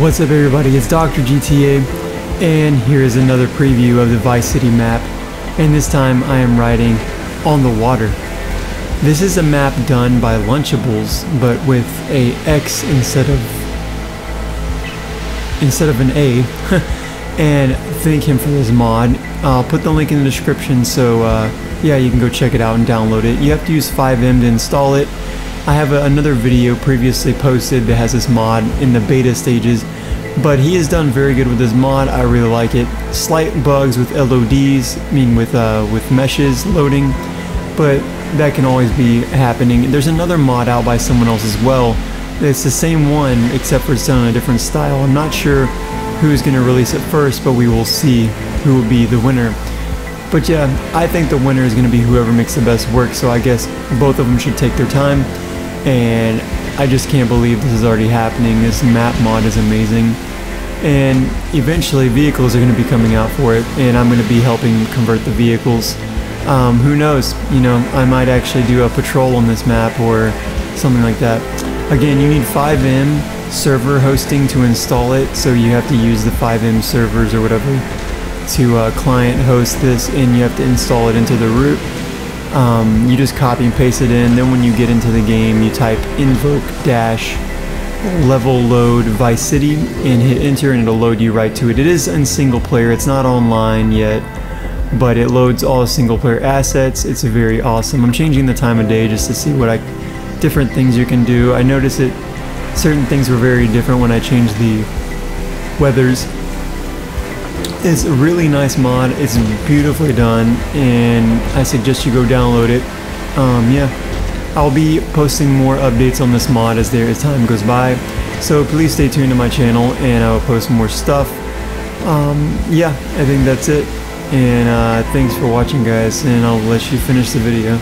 What's up everybody, it's Dr. GTA, and here is another preview of the Vice City map, and this time I am riding on the water. This is a map done by Lunchables, but with a X instead of instead of an A, and thank him for this mod. I'll put the link in the description so uh, yeah, you can go check it out and download it. You have to use FiveM to install it, I have a, another video previously posted that has this mod in the beta stages, but he has done very good with this mod. I really like it. Slight bugs with LODs, I mean with uh, with meshes loading, but that can always be happening. There's another mod out by someone else as well. It's the same one except for it's done in a different style. I'm not sure who's going to release it first, but we will see who will be the winner. But yeah, I think the winner is going to be whoever makes the best work, so I guess both of them should take their time and I just can't believe this is already happening. This map mod is amazing. And eventually vehicles are going to be coming out for it, and I'm going to be helping convert the vehicles. Um, who knows, you know, I might actually do a patrol on this map or something like that. Again, you need FiveM server hosting to install it, so you have to use the FiveM servers or whatever to uh, client host this, and you have to install it into the root um, you just copy and paste it in. Then when you get into the game, you type invoke dash level load Vice City and hit enter and it'll load you right to it. It is in single player, it's not online yet, but it loads all single player assets. It's very awesome. I'm changing the time of day just to see what I different things you can do. I noticed that certain things were very different when I changed the weathers it's a really nice mod. It's beautifully done, and I suggest you go download it. Um, yeah, I'll be posting more updates on this mod as there as time goes by. So please stay tuned to my channel, and I will post more stuff. Um, yeah, I think that's it. And uh, thanks for watching, guys, and I'll let you finish the video.